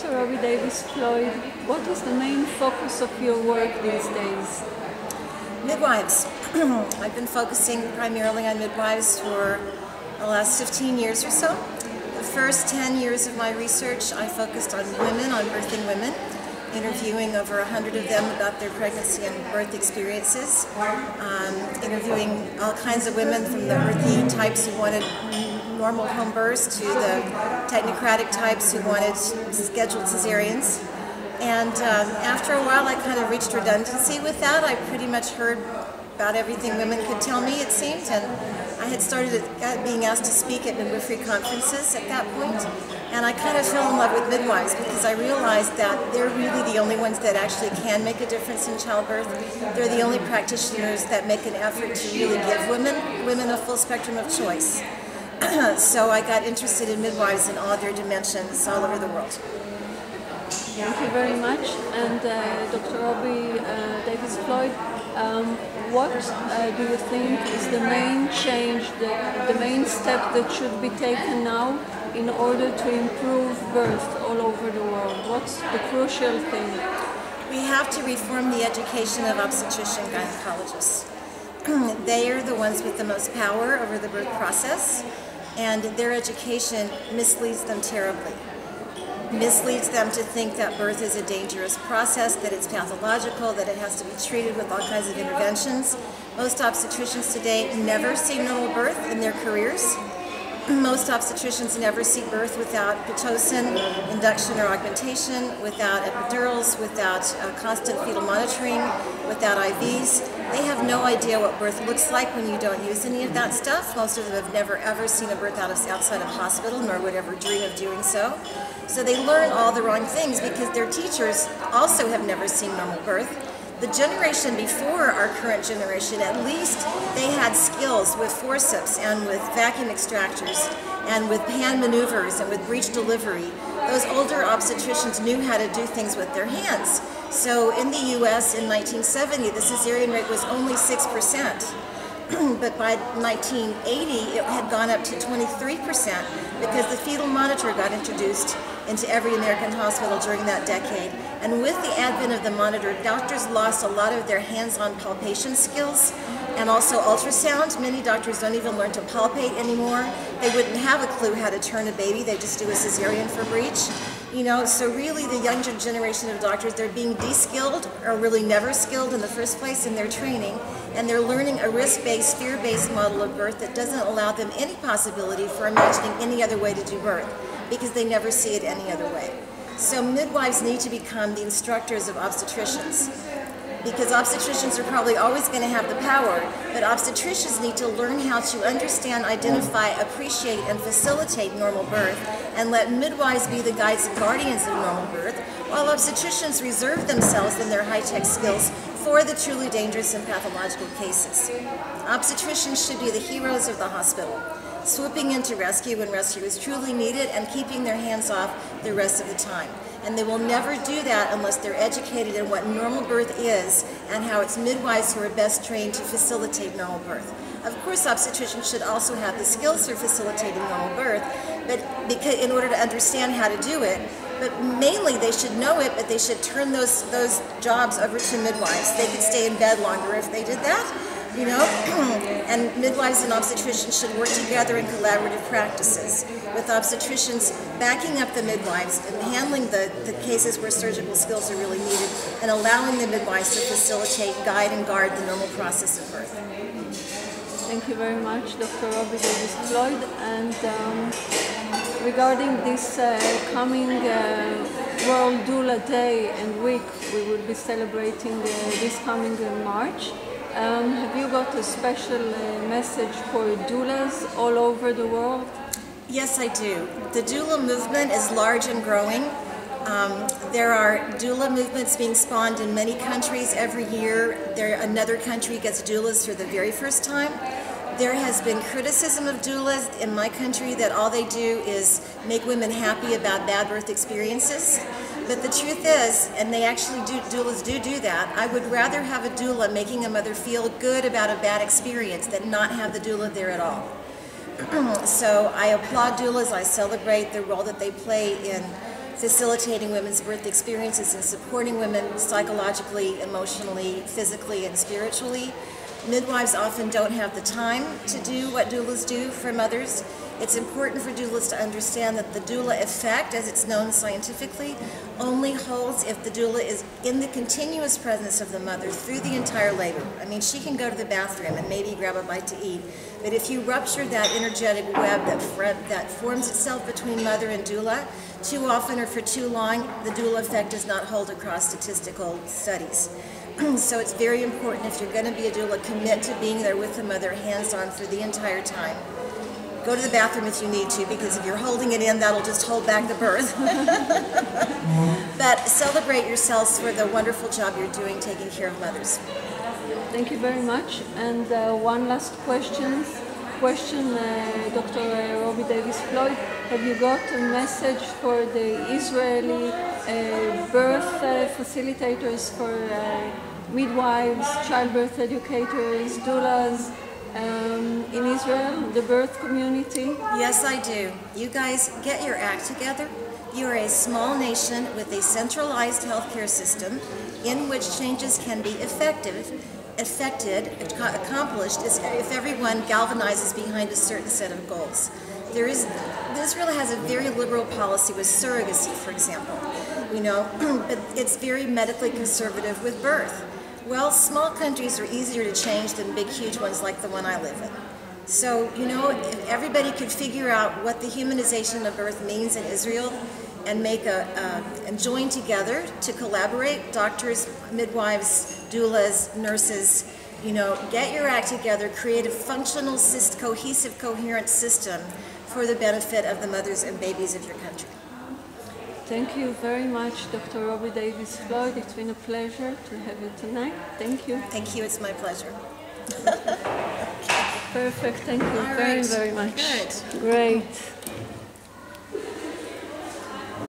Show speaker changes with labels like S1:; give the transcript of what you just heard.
S1: Dr. Robbie Davis Floyd, what is the main focus of your work these days?
S2: Midwives. I've been focusing primarily on midwives for the last 15 years or so. The first 10 years of my research, I focused on women, on birthing women, interviewing over 100 of them about their pregnancy and birth experiences, um, interviewing all kinds of women from the earthy types who wanted normal home births to the technocratic types who wanted scheduled cesareans. And um, after a while, I kind of reached redundancy with that. I pretty much heard about everything women could tell me, it seemed, and I had started being asked to speak at midwifery conferences at that point, and I kind of fell in love with midwives because I realized that they're really the only ones that actually can make a difference in childbirth. They're the only practitioners that make an effort to really give women women a full spectrum of choice. so I got interested in midwives in all their dimensions all over the world.
S1: Thank you very much. And uh, Dr. Robbie uh, Davis Floyd, um, what uh, do you think is the main change, the, the main step that should be taken now in order to improve birth all over the world? What's the crucial thing?
S2: We have to reform the education of obstetrician gynecologists. they are the ones with the most power over the birth process, and their education misleads them terribly misleads them to think that birth is a dangerous process, that it's pathological, that it has to be treated with all kinds of interventions. Most obstetricians today never see normal birth in their careers. Most obstetricians never see birth without Pitocin, induction or augmentation, without epidurals, without uh, constant fetal monitoring, without IVs. They have no idea what birth looks like when you don't use any of that stuff. Most of them have never ever seen a birth out of, outside of hospital, nor would ever dream of doing so. So they learn all the wrong things because their teachers also have never seen normal birth. The generation before our current generation, at least they had skills with forceps and with vacuum extractors and with hand maneuvers and with breech delivery. Those older obstetricians knew how to do things with their hands. So in the US in 1970, the cesarean rate was only 6%. but by 1980, it had gone up to 23% because the fetal monitor got introduced into every American hospital during that decade. And with the advent of the monitor, doctors lost a lot of their hands-on palpation skills and also ultrasound. Many doctors don't even learn to palpate anymore. They wouldn't have a clue how to turn a baby. They just do a cesarean for breech. You know, so really the younger generation of doctors, they're being de-skilled or really never skilled in the first place in their training, and they're learning a risk-based, fear-based model of birth that doesn't allow them any possibility for imagining any other way to do birth, because they never see it any other way. So midwives need to become the instructors of obstetricians because obstetricians are probably always going to have the power, but obstetricians need to learn how to understand, identify, appreciate, and facilitate normal birth, and let midwives be the guides and guardians of normal birth, while obstetricians reserve themselves and their high-tech skills for the truly dangerous and pathological cases. Obstetricians should be the heroes of the hospital, swooping in to rescue when rescue is truly needed and keeping their hands off the rest of the time and they will never do that unless they're educated in what normal birth is and how it's midwives who are best trained to facilitate normal birth. Of course, obstetricians should also have the skills for facilitating normal birth, but because, in order to understand how to do it, but mainly they should know it, but they should turn those, those jobs over to midwives. They could stay in bed longer if they did that, you know, and midwives and obstetricians should work together in collaborative practices, with obstetricians backing up the midwives and handling the, the cases where surgical skills are really needed, and allowing the midwives to facilitate, guide, and guard the normal process of birth.
S1: Thank you very much, Dr. Robbie Davis Floyd. And um, regarding this uh, coming uh, World Doula Day and week, we will be celebrating uh, this coming in March. Um, have you got a special uh, message for doulas all over the world?
S2: Yes, I do. The doula movement is large and growing. Um, there are doula movements being spawned in many countries every year. There, another country gets doulas for the very first time. There has been criticism of doulas in my country that all they do is make women happy about bad birth experiences. But the truth is, and they actually do, doulas do do that, I would rather have a doula making a mother feel good about a bad experience than not have the doula there at all. so I applaud doulas, I celebrate the role that they play in facilitating women's birth experiences and supporting women psychologically, emotionally, physically, and spiritually. Midwives often don't have the time to do what doulas do for mothers. It's important for doulas to understand that the doula effect, as it's known scientifically, only holds if the doula is in the continuous presence of the mother through the entire labor. I mean, she can go to the bathroom and maybe grab a bite to eat, but if you rupture that energetic web that, that forms itself between mother and doula, too often or for too long, the doula effect does not hold across statistical studies. so it's very important if you're going to be a doula, commit to being there with the mother hands-on for the entire time. Go to the bathroom if you need to, because if you're holding it in, that'll just hold back the birth. but celebrate yourselves for the wonderful job you're doing taking care of mothers.
S1: Thank you very much. And uh, one last question. Question, uh, Dr. Robbie Davis Floyd. Have you got a message for the Israeli uh, birth uh, facilitators, for uh, midwives, childbirth educators, doulas? um, in Israel, the birth community?
S2: Yes, I do. You guys get your act together. You are a small nation with a centralized healthcare system in which changes can be effective, effected, accomplished if everyone galvanizes behind a certain set of goals. There is, Israel has a very liberal policy with surrogacy, for example, you know, but it's very medically conservative with birth. Well, small countries are easier to change than big, huge ones like the one I live in. So, you know, if everybody could figure out what the humanization of birth means in Israel and make a, and join together to collaborate, doctors, midwives, doulas, nurses, you know, get your act together, create a functional, cohesive, coherent system for the benefit of the mothers and babies of your country.
S1: Thank you very much, Dr. Robbie Davis Floyd. It's been a pleasure to have you tonight. Thank you.
S2: Thank you. It's my pleasure.
S1: Perfect. Thank you
S2: All
S1: very,
S2: right.
S1: very much.
S2: Good.
S1: Great.